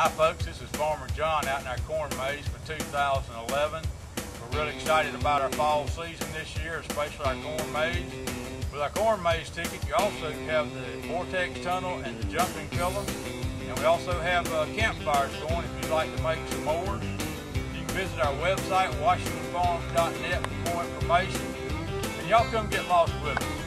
Hi folks, this is Farmer John out in our corn maze for 2011. We're really excited about our fall season this year, especially our corn maze. With our corn maze ticket, you also have the vortex tunnel and the jumping pillow. And we also have uh, campfires going if you'd like to make some more. You can visit our website, washingtonfarms.net for more information. And y'all come get lost with us.